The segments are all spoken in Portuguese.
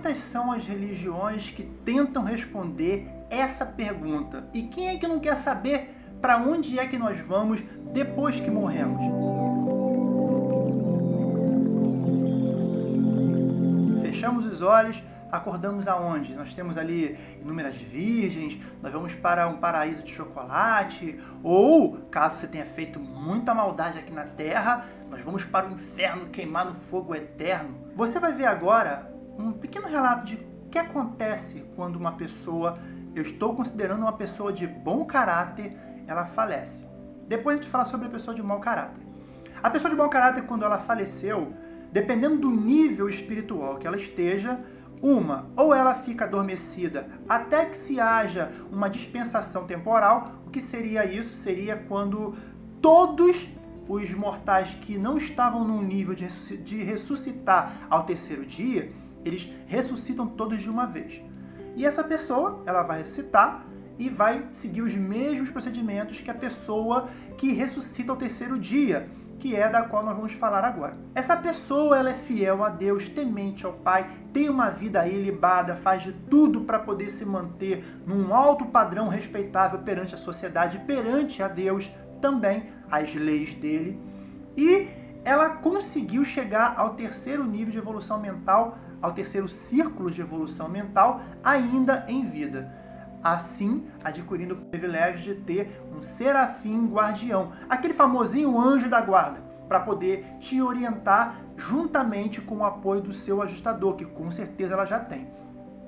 muitas são as religiões que tentam responder essa pergunta. E quem é que não quer saber para onde é que nós vamos depois que morremos? Fechamos os olhos, acordamos aonde? Nós temos ali inúmeras virgens, nós vamos para um paraíso de chocolate, ou, caso você tenha feito muita maldade aqui na Terra, nós vamos para o inferno queimar no fogo eterno. Você vai ver agora um pequeno relato de o que acontece quando uma pessoa, eu estou considerando uma pessoa de bom caráter, ela falece. Depois a gente fala sobre a pessoa de mau caráter. A pessoa de mau caráter, quando ela faleceu, dependendo do nível espiritual que ela esteja, uma, ou ela fica adormecida até que se haja uma dispensação temporal. O que seria isso? Seria quando todos os mortais que não estavam num nível de ressuscitar ao terceiro dia, eles ressuscitam todos de uma vez. E essa pessoa, ela vai ressuscitar e vai seguir os mesmos procedimentos que a pessoa que ressuscita ao terceiro dia, que é da qual nós vamos falar agora. Essa pessoa, ela é fiel a Deus, temente ao Pai, tem uma vida ilibada, faz de tudo para poder se manter num alto padrão respeitável perante a sociedade, perante a Deus, também as leis dele. E ela conseguiu chegar ao terceiro nível de evolução mental ao terceiro círculo de evolução mental ainda em vida. Assim, adquirindo o privilégio de ter um serafim guardião, aquele famosinho anjo da guarda, para poder te orientar juntamente com o apoio do seu ajustador, que com certeza ela já tem.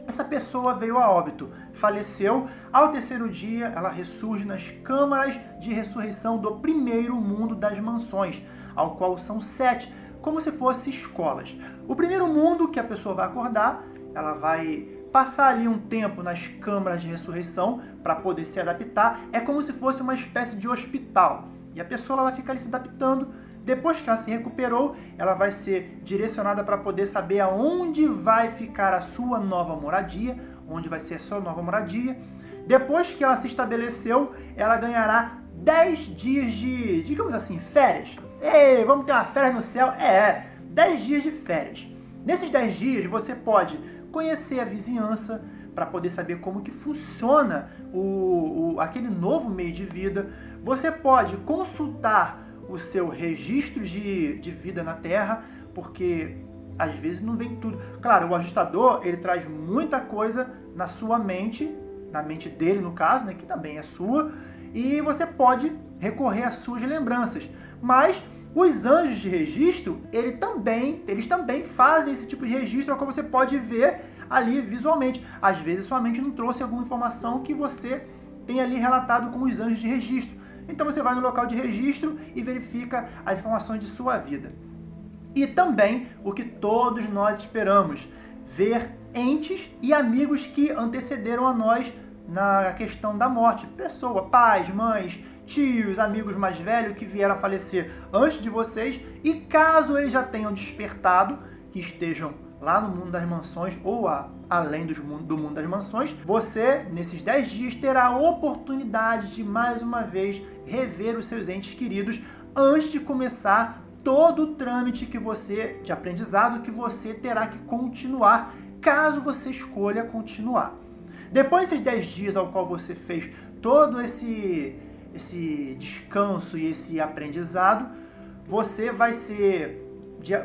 Essa pessoa veio a óbito, faleceu. Ao terceiro dia, ela ressurge nas câmaras de ressurreição do primeiro mundo das mansões, ao qual são sete, como se fossem escolas. O primeiro mundo que a pessoa vai acordar, ela vai passar ali um tempo nas câmaras de ressurreição para poder se adaptar, é como se fosse uma espécie de hospital. E a pessoa vai ficar ali se adaptando. Depois que ela se recuperou, ela vai ser direcionada para poder saber aonde vai ficar a sua nova moradia, onde vai ser a sua nova moradia. Depois que ela se estabeleceu, ela ganhará 10 dias de, digamos assim, férias. Ei, vamos ter uma férias no céu? É, 10 dias de férias. Nesses 10 dias você pode conhecer a vizinhança para poder saber como que funciona o, o, aquele novo meio de vida. Você pode consultar o seu registro de, de vida na Terra, porque às vezes não vem tudo. Claro, o ajustador ele traz muita coisa na sua mente, na mente dele no caso, né, que também é sua, e você pode recorrer às suas lembranças. Mas os anjos de registro, ele também, eles também fazem esse tipo de registro, como você pode ver ali visualmente. Às vezes sua mente não trouxe alguma informação que você tem ali relatado com os anjos de registro. Então você vai no local de registro e verifica as informações de sua vida. E também o que todos nós esperamos, ver entes e amigos que antecederam a nós na questão da morte. Pessoa, pais, mães, tios, amigos mais velhos que vieram a falecer antes de vocês e caso eles já tenham despertado, que estejam lá no mundo das mansões ou a, além do mundo, do mundo das mansões, você, nesses 10 dias, terá a oportunidade de mais uma vez rever os seus entes queridos antes de começar todo o trâmite que você, de aprendizado, que você terá que continuar, caso você escolha continuar. Depois desses 10 dias ao qual você fez todo esse, esse descanso e esse aprendizado, você vai ser,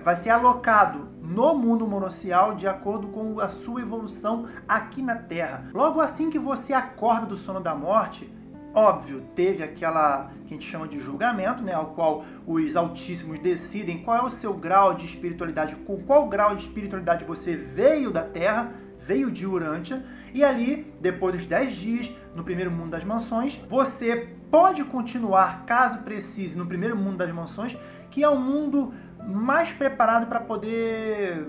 vai ser alocado no mundo monossial de acordo com a sua evolução aqui na Terra. Logo assim que você acorda do sono da morte, óbvio, teve aquela que a gente chama de julgamento, né, ao qual os altíssimos decidem qual é o seu grau de espiritualidade, com qual grau de espiritualidade você veio da Terra, veio de Urântia, e ali, depois dos 10 dias, no primeiro mundo das mansões, você pode continuar, caso precise, no primeiro mundo das mansões, que é um mundo mais preparado para poder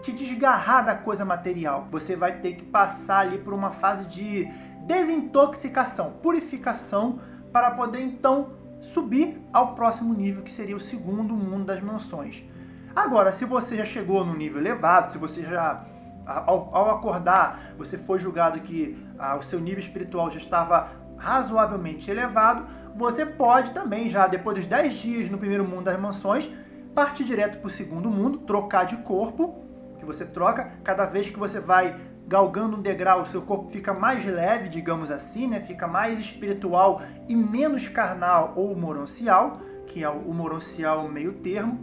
te desgarrar da coisa material. Você vai ter que passar ali por uma fase de desintoxicação, purificação, para poder então subir ao próximo nível, que seria o segundo mundo das mansões. Agora, se você já chegou no nível elevado, se você já ao, ao acordar, você foi julgado que ah, o seu nível espiritual já estava razoavelmente elevado, você pode também, já depois dos 10 dias no primeiro mundo das mansões, partir direto para o segundo mundo, trocar de corpo, que você troca, cada vez que você vai galgando um degrau, seu corpo fica mais leve, digamos assim, né? Fica mais espiritual e menos carnal ou moroncial, que é o moroncial meio termo.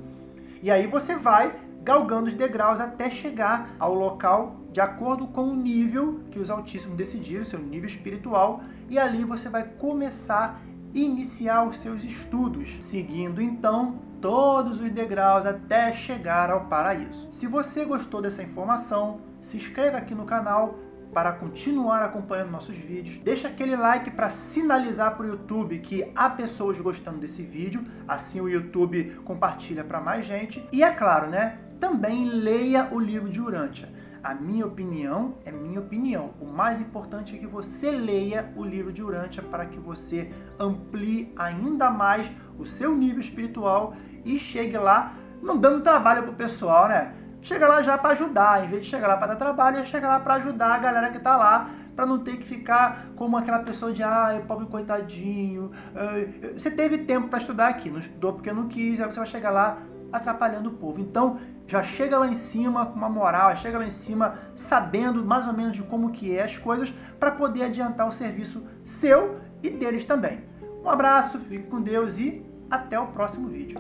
E aí você vai galgando os degraus até chegar ao local de acordo com o nível que os Altíssimos decidiram, seu nível espiritual, e ali você vai começar a iniciar os seus estudos, seguindo então todos os degraus até chegar ao paraíso. Se você gostou dessa informação, se inscreva aqui no canal para continuar acompanhando nossos vídeos. Deixa aquele like para sinalizar para o YouTube que há pessoas gostando desse vídeo, assim o YouTube compartilha para mais gente. E é claro, né? Também leia o livro de Urântia. A minha opinião é minha opinião. O mais importante é que você leia o livro de Urântia para que você amplie ainda mais o seu nível espiritual e chegue lá não dando trabalho pro pessoal, né? Chega lá já para ajudar, em vez de chegar lá para dar trabalho, chega lá para ajudar a galera que tá lá, para não ter que ficar como aquela pessoa de ah, pobre coitadinho. Você teve tempo para estudar aqui, não estudou porque não quis, aí você vai chegar lá atrapalhando o povo. Então, já chega lá em cima com uma moral, chega lá em cima sabendo mais ou menos de como que é as coisas para poder adiantar o serviço seu e deles também. Um abraço, fique com Deus e até o próximo vídeo.